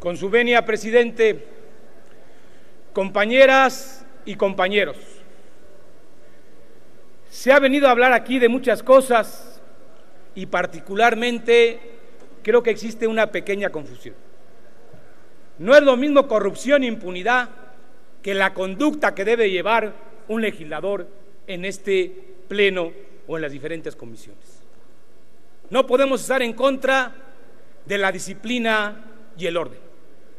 Con su venia, presidente, compañeras y compañeros, se ha venido a hablar aquí de muchas cosas y particularmente creo que existe una pequeña confusión. No es lo mismo corrupción e impunidad que la conducta que debe llevar un legislador en este pleno o en las diferentes comisiones. No podemos estar en contra de la disciplina y el orden.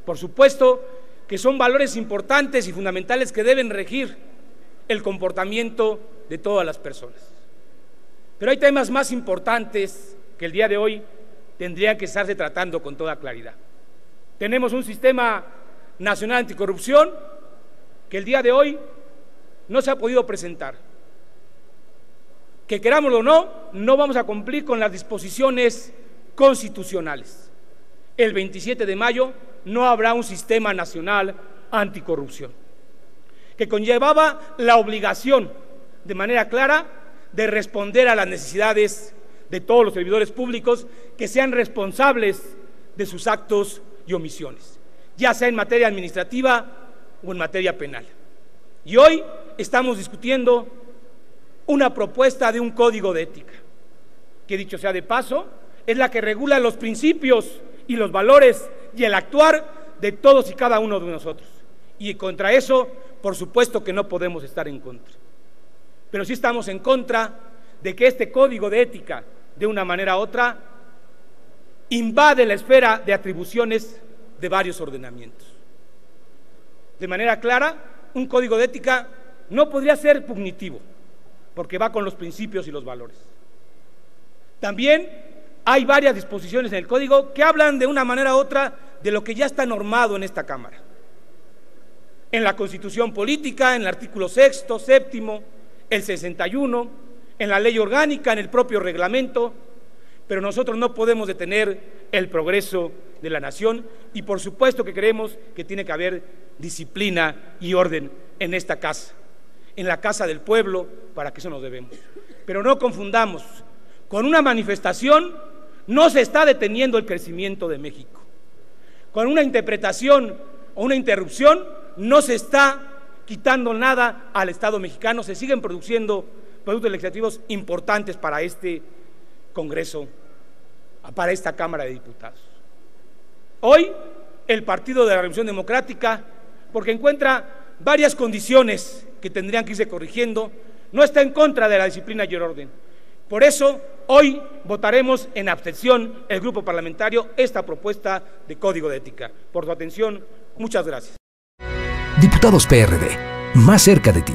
Por supuesto que son valores importantes y fundamentales que deben regir el comportamiento de todas las personas. Pero hay temas más importantes que el día de hoy tendrían que estarse tratando con toda claridad. Tenemos un sistema nacional anticorrupción que el día de hoy no se ha podido presentar. Que querámoslo o no, no vamos a cumplir con las disposiciones constitucionales. El 27 de mayo no habrá un sistema nacional anticorrupción, que conllevaba la obligación de manera clara de responder a las necesidades de todos los servidores públicos que sean responsables de sus actos y omisiones, ya sea en materia administrativa o en materia penal. Y hoy estamos discutiendo una propuesta de un código de ética, que dicho sea de paso, es la que regula los principios y los valores y el actuar de todos y cada uno de nosotros. Y contra eso, por supuesto que no podemos estar en contra. Pero sí estamos en contra de que este código de ética, de una manera u otra, invade la esfera de atribuciones de varios ordenamientos. De manera clara, un código de ética no podría ser pugnitivo, porque va con los principios y los valores. También hay varias disposiciones en el código que hablan de una manera u otra de lo que ya está normado en esta Cámara. En la Constitución Política, en el artículo sexto, séptimo, el 61, en la ley orgánica, en el propio reglamento, pero nosotros no podemos detener el progreso de la nación y por supuesto que creemos que tiene que haber disciplina y orden en esta casa, en la casa del pueblo, para que eso nos debemos. Pero no confundamos, con una manifestación no se está deteniendo el crecimiento de México. Con una interpretación o una interrupción no se está quitando nada al Estado mexicano, se siguen produciendo productos legislativos importantes para este Congreso, para esta Cámara de Diputados. Hoy el Partido de la Revolución Democrática, porque encuentra varias condiciones que tendrían que irse corrigiendo, no está en contra de la disciplina y el orden. Por eso, hoy votaremos en abstención el grupo parlamentario esta propuesta de código de ética. Por su atención, muchas gracias. Diputados PRD, más cerca de ti.